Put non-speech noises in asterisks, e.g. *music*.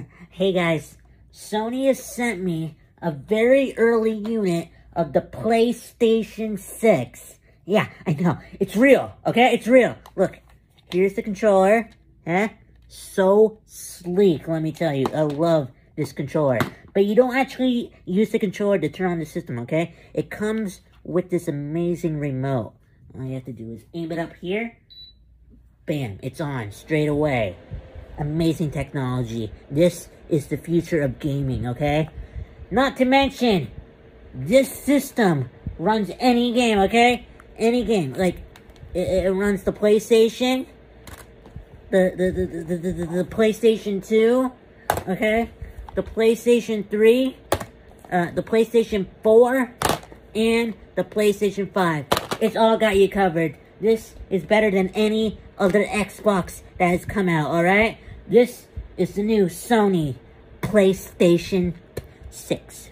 *laughs* hey guys, Sony has sent me a very early unit of the PlayStation 6. Yeah, I know. It's real, okay? It's real. Look, here's the controller. Huh? So sleek, let me tell you. I love this controller. But you don't actually use the controller to turn on the system, okay? It comes with this amazing remote. All you have to do is aim it up here. Bam, it's on straight away. Amazing technology. This is the future of gaming, okay? Not to mention, this system runs any game, okay? Any game. Like, it, it runs the PlayStation, the, the, the, the, the, the, PlayStation 2, okay? The PlayStation 3, uh, the PlayStation 4, and the PlayStation 5. It's all got you covered. This is better than any other Xbox that has come out, alright? This is the new Sony PlayStation 6.